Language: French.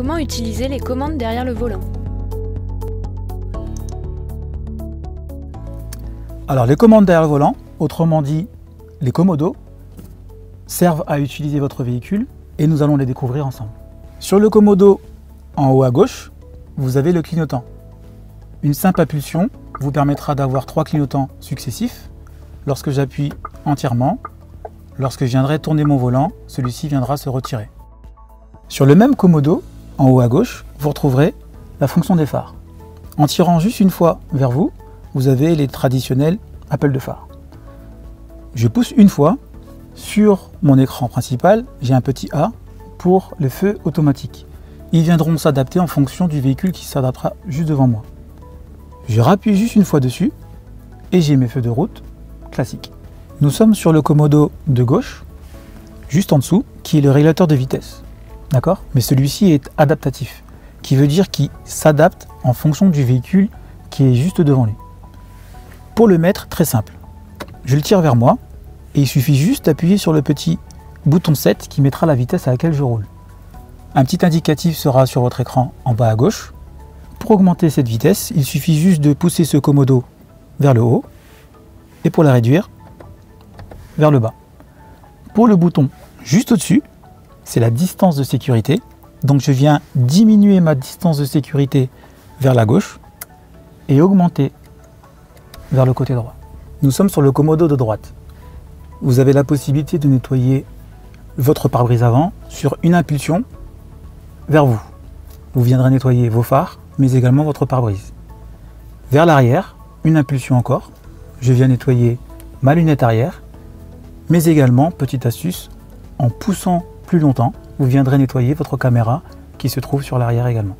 Comment utiliser les commandes derrière le volant Alors les commandes derrière le volant, autrement dit les commodos, servent à utiliser votre véhicule et nous allons les découvrir ensemble. Sur le commodo en haut à gauche, vous avez le clignotant. Une simple impulsion vous permettra d'avoir trois clignotants successifs. Lorsque j'appuie entièrement, lorsque je viendrai tourner mon volant, celui-ci viendra se retirer. Sur le même commodo, en haut à gauche, vous retrouverez la fonction des phares. En tirant juste une fois vers vous, vous avez les traditionnels appels de phare. Je pousse une fois, sur mon écran principal, j'ai un petit A pour les feux automatiques. Ils viendront s'adapter en fonction du véhicule qui s'adaptera juste devant moi. Je rappuie juste une fois dessus et j'ai mes feux de route classiques. Nous sommes sur le commodo de gauche, juste en dessous, qui est le régulateur de vitesse. D'accord? Mais celui-ci est adaptatif, qui veut dire qu'il s'adapte en fonction du véhicule qui est juste devant lui. Pour le mettre, très simple. Je le tire vers moi et il suffit juste d'appuyer sur le petit bouton 7 qui mettra la vitesse à laquelle je roule. Un petit indicatif sera sur votre écran en bas à gauche. Pour augmenter cette vitesse, il suffit juste de pousser ce commodo vers le haut et pour la réduire, vers le bas. Pour le bouton juste au-dessus, c'est la distance de sécurité. Donc je viens diminuer ma distance de sécurité vers la gauche et augmenter vers le côté droit. Nous sommes sur le commodo de droite. Vous avez la possibilité de nettoyer votre pare-brise avant sur une impulsion vers vous. Vous viendrez nettoyer vos phares, mais également votre pare-brise. Vers l'arrière, une impulsion encore. Je viens nettoyer ma lunette arrière, mais également, petite astuce, en poussant plus longtemps, vous viendrez nettoyer votre caméra qui se trouve sur l'arrière également.